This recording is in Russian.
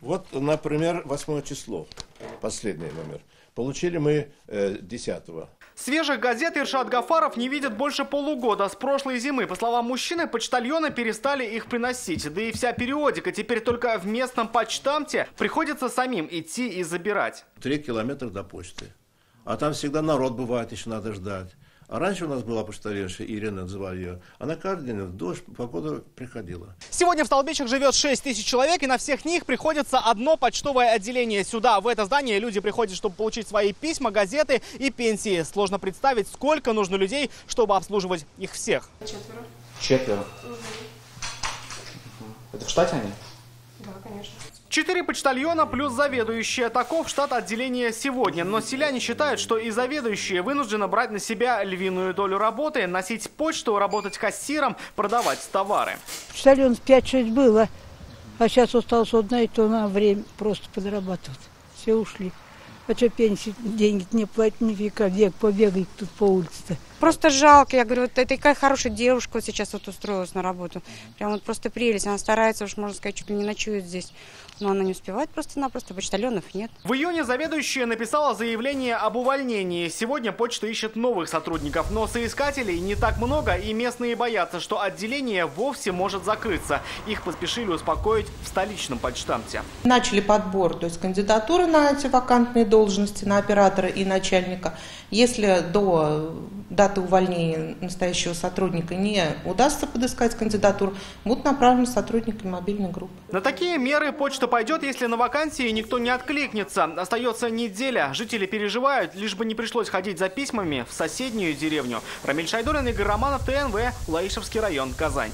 Вот, например, восьмое число, последний номер. Получили мы э, 10 Свежих газет Иршат Гафаров не видит больше полугода. С прошлой зимы, по словам мужчины, почтальоны перестали их приносить. Да и вся периодика теперь только в местном почтамте приходится самим идти и забирать. Три километра до почты. А там всегда народ бывает, еще надо ждать. А раньше у нас была почтальонша, Ирина называли ее. Она каждый день в дождь, погода приходила. Сегодня в Столбищах живет 6 тысяч человек, и на всех них приходится одно почтовое отделение. Сюда, в это здание, люди приходят, чтобы получить свои письма, газеты и пенсии. Сложно представить, сколько нужно людей, чтобы обслуживать их всех. Четверо. Четверо. Это в штате они? Да, конечно. Четыре почтальона плюс заведующие. Таков штат отделения сегодня. Но селяне считают, что и заведующие вынуждены брать на себя львиную долю работы, носить почту, работать кассиром, продавать товары. Почтальон 5-6 было, а сейчас осталось одна, и то на время просто подрабатывать. Все ушли. А что пенсии, деньги не платят нифига, век побегает тут по улице-то. Просто жалко. Я говорю, вот это такая хорошая девушка вот сейчас вот устроилась на работу. Прям вот просто прелесть. Она старается, уж можно сказать, чуть ли не ночует здесь. Но она не успевает просто-напросто, почтальонов нет. В июне заведующая написала заявление об увольнении. Сегодня почта ищет новых сотрудников, но соискателей не так много, и местные боятся, что отделение вовсе может закрыться. Их поспешили успокоить в столичном почтамте. Начали подбор, то есть кандидатуры на эти вакантные должности, на оператора и начальника. Если до даты увольнения настоящего сотрудника не удастся подыскать кандидатуру, будут направлены сотрудники мобильной группы. На такие меры почта пойдет, если на вакансии никто не откликнется. Остается неделя. Жители переживают, лишь бы не пришлось ходить за письмами в соседнюю деревню. Рамиль Шайдулин, Игорь Романов, ТНВ, Лаишевский район, Казань.